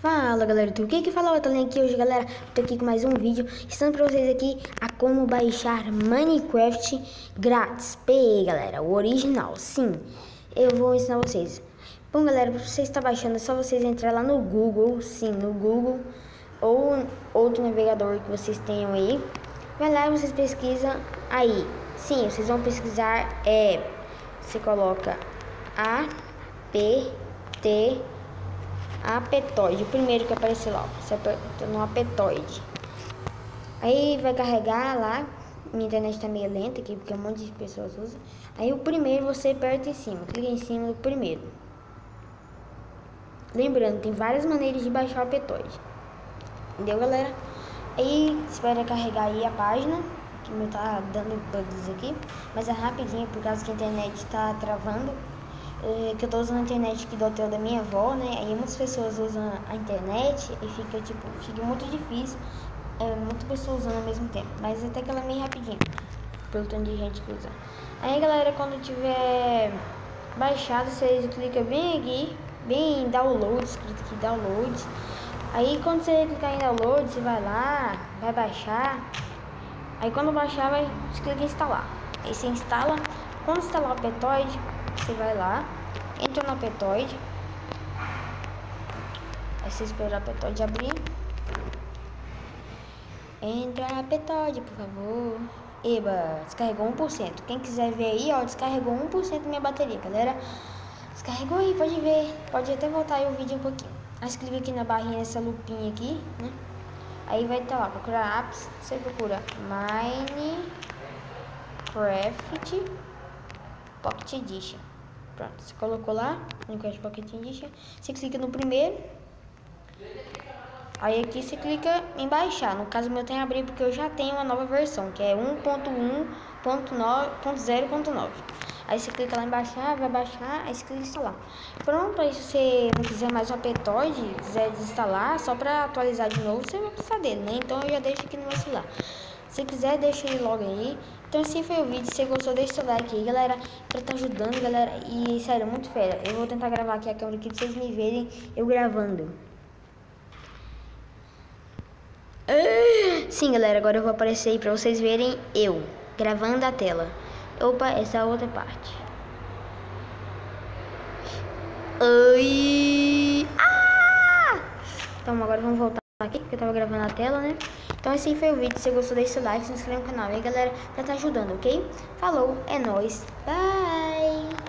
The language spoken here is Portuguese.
Fala galera, tudo que que fala o Link aqui hoje galera, tô aqui com mais um vídeo ensinando pra vocês aqui a como baixar Minecraft grátis. Peguei galera, o original, sim, eu vou ensinar vocês. Bom galera, pra você estar baixando é só vocês entrar lá no Google, sim, no Google Ou outro navegador que vocês tenham aí. Vai lá e vocês pesquisam aí, sim, vocês vão pesquisar, é, você coloca A, P, T, apetoide, o primeiro que apareceu lá, aperta no apetoide. Aí vai carregar lá, minha internet tá meio lenta aqui, porque um monte de pessoas usam. Aí o primeiro você aperta em cima, clica em cima do primeiro. Lembrando, tem várias maneiras de baixar o apetoide. Entendeu, galera? Aí espera carregar aí a página, que meu tá dando bugs aqui, mas é rapidinho, por causa que a internet tá travando que eu tô usando a internet do hotel da minha avó, né? Aí muitas pessoas usam a internet e fica, tipo, fica muito difícil. É, muitas pessoas usando ao mesmo tempo. Mas até que ela é meio rapidinho, pelo tanto de gente que usa. Aí, galera, quando tiver baixado, vocês clicam bem aqui, bem em download, escrito aqui download. Aí, quando você clicar em download, você vai lá, vai baixar. Aí, quando baixar, vai, você clica em instalar. Aí, você instala. Quando instalar o Petoid, você vai lá, entra no apetoide. Aí você espera o apetoide abrir. Entra no apetoide, por favor. Eba, descarregou 1%. Quem quiser ver aí, ó, descarregou 1% da minha bateria, galera. Descarregou aí, pode ver. Pode até voltar aí o vídeo um pouquinho. Aí você clica aqui na barrinha, essa lupinha aqui, né? Aí vai estar tá lá, procurar apps. Você procura Minecraft Pocket Edition. Pronto, você colocou lá, Minecraft Pocket Edition. Você clica no primeiro. Aí aqui você clica em baixar. No caso meu tem abrir porque eu já tenho uma nova versão, que é 1.1.0.9. Aí você clica lá em baixar, vai baixar, aí você clica em instalar. Pronto, aí se você não quiser mais o apetoide, quiser desinstalar, só para atualizar de novo, você vai precisar dele, né? Então eu já deixo aqui no meu celular. Se quiser, deixa ele logo aí. Então assim foi o vídeo. Se gostou, deixa seu like aí, galera. Pra tá ajudando, galera. E sério, muito fera. Eu vou tentar gravar aqui a câmera aqui pra vocês me verem eu gravando. Sim, galera, agora eu vou aparecer aí pra vocês verem eu gravando a tela. Opa, essa é a outra parte. Oi! Ah! Então agora vamos voltar aqui, porque eu tava gravando a tela, né? Então esse foi o vídeo, se você gostou deixa o like, se inscreve no canal aí galera, pra tá ajudando, ok? Falou, é nóis, bye!